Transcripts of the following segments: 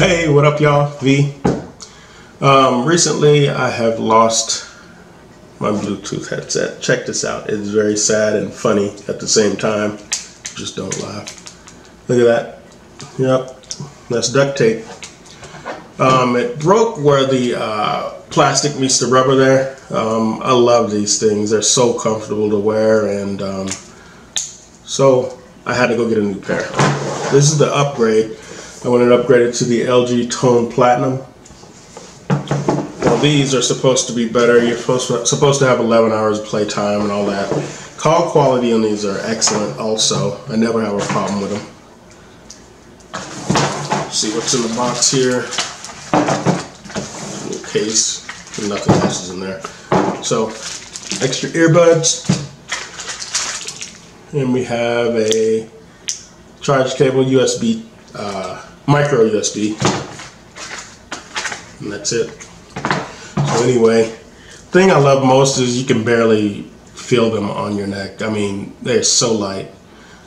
Hey, what up, y'all? V. Um, recently, I have lost my Bluetooth headset. Check this out. It's very sad and funny at the same time. Just don't laugh. Look at that. Yep, that's duct tape. Um, it broke where the uh, plastic meets the rubber there. Um, I love these things. They're so comfortable to wear, and um, so I had to go get a new pair. This is the upgrade. I want it upgraded to the LG Tone Platinum. Well, these are supposed to be better. You're supposed to, supposed to have 11 hours of playtime and all that. Call quality on these are excellent also. I never have a problem with them. See what's in the box here. Little case. Nothing else is in there. So, extra earbuds. And we have a charge cable, USB uh, micro USB. And that's it. So anyway, thing I love most is you can barely feel them on your neck. I mean, they're so light.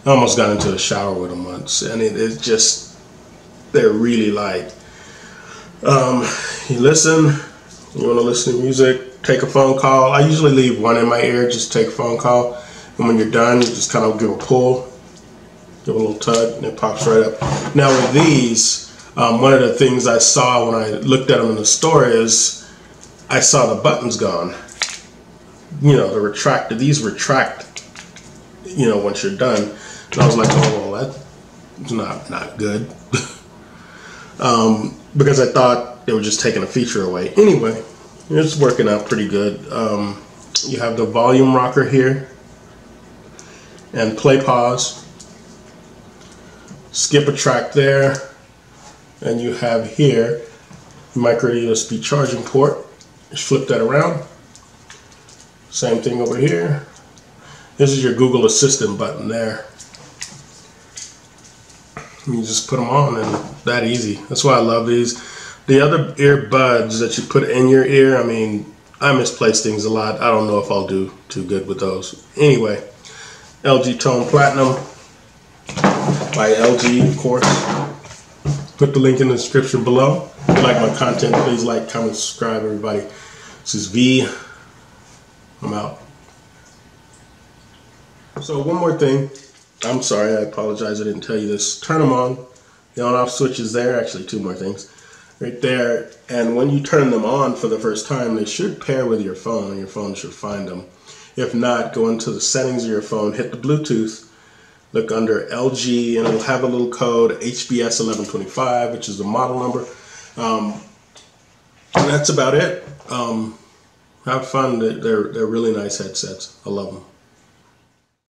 I almost got into a shower with them once, and it, it's just they're really light. Um, you listen, you want to listen to music, take a phone call. I usually leave one in my ear, just take a phone call, and when you're done, you just kind of give a pull, give a little tug, and it pops right up. Now with these, um, one of the things I saw when I looked at them in the store is I saw the buttons gone. You know, the retracted. These retract. You know, once you're done. And I was like, oh, well, that's not not good. um, because I thought they were just taking a feature away. Anyway, it's working out pretty good. Um, you have the volume rocker here and play pause. Skip a track there and you have here micro USB charging port. Just flip that around. Same thing over here. This is your Google Assistant button there. You just put them on and that easy. That's why I love these. The other earbuds that you put in your ear, I mean, I misplace things a lot. I don't know if I'll do too good with those. Anyway, LG Tone Platinum by LG, of course. Put the link in the description below. If you like my content, please like, comment, subscribe, everybody. This is V. I'm out. So one more thing. I'm sorry, I apologize, I didn't tell you this. Turn them on. The on-off switch is there. Actually, two more things. Right there. And when you turn them on for the first time, they should pair with your phone, your phone should find them. If not, go into the settings of your phone, hit the Bluetooth, look under LG and it'll have a little code HBS1125, which is the model number. Um, and that's about it. Um, have fun. They're, they're really nice headsets. I love them.